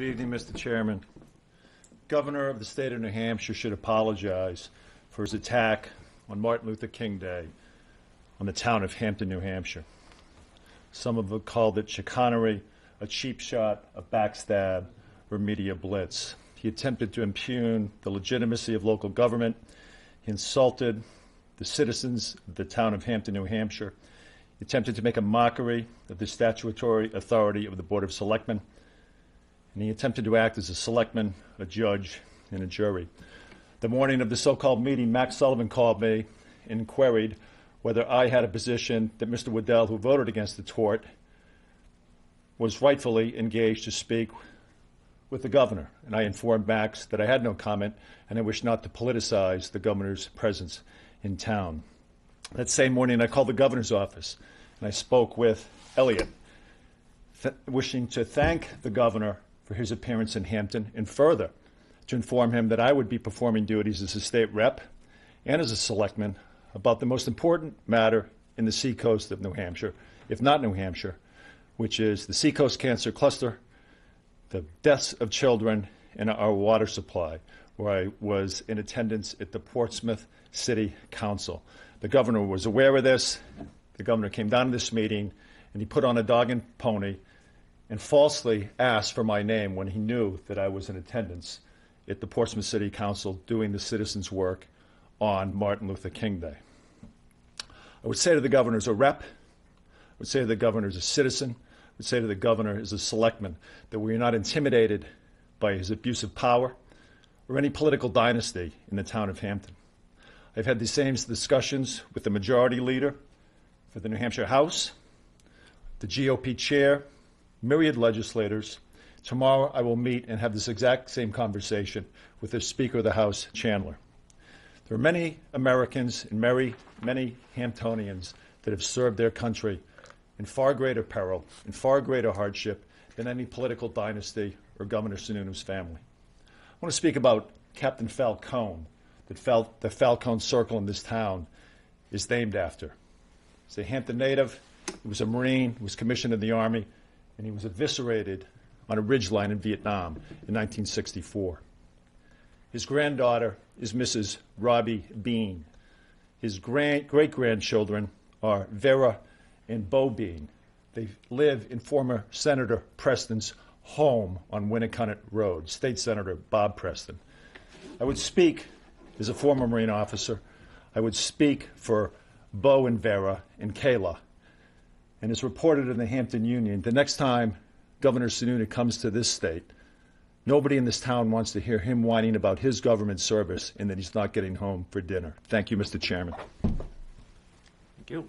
Good evening, Mr. Chairman. Governor of the state of New Hampshire should apologize for his attack on Martin Luther King Day on the town of Hampton, New Hampshire. Some have called it chicanery, a cheap shot, a backstab, or media blitz. He attempted to impugn the legitimacy of local government. He insulted the citizens of the town of Hampton, New Hampshire. He attempted to make a mockery of the statutory authority of the Board of Selectmen and he attempted to act as a selectman, a judge, and a jury. The morning of the so called meeting, Max Sullivan called me and queried whether I had a position that Mr. Waddell, who voted against the tort, was rightfully engaged to speak with the governor. And I informed Max that I had no comment and I wished not to politicize the governor's presence in town. That same morning, I called the governor's office and I spoke with Elliot, th- wishing to thank the governor for his appearance in Hampton, and further, to inform him that I would be performing duties as a state rep and as a selectman about the most important matter in the seacoast of New Hampshire, if not New Hampshire, which is the Seacoast Cancer Cluster, the deaths of children, and our water supply, where I was in attendance at the Portsmouth City Council. The governor was aware of this. The governor came down to this meeting and he put on a dog and pony and falsely asked for my name when he knew that I was in attendance at the Portsmouth City Council doing the citizens' work on Martin Luther King Day. I would say to the governor as a rep, I would say to the governor as a citizen, I would say to the governor as a selectman that we are not intimidated by his abuse of power or any political dynasty in the town of Hampton. I've had the same discussions with the majority leader for the New Hampshire House, the GOP chair, myriad legislators. Tomorrow I will meet and have this exact same conversation with the Speaker of the House, Chandler. There are many Americans and many, many Hamptonians that have served their country in far greater peril, in far greater hardship than any political dynasty or Governor Sununu's family. I want to speak about Captain Falcone, that Fal- the Falcone Circle in this town is named after. He's a Hampton native. He was a Marine. He was commissioned in the Army and he was eviscerated on a ridgeline in Vietnam in 1964. His granddaughter is Mrs. Robbie Bean. His great grandchildren are Vera and Bo Bean. They live in former Senator Preston's home on Winnacunnet Road, State Senator Bob Preston. I would speak as a former Marine officer. I would speak for Bo and Vera and Kayla and it's reported in the Hampton Union, the next time Governor Sununu comes to this state, nobody in this town wants to hear him whining about his government service and that he's not getting home for dinner. Thank you, Mr. Chairman. Thank you.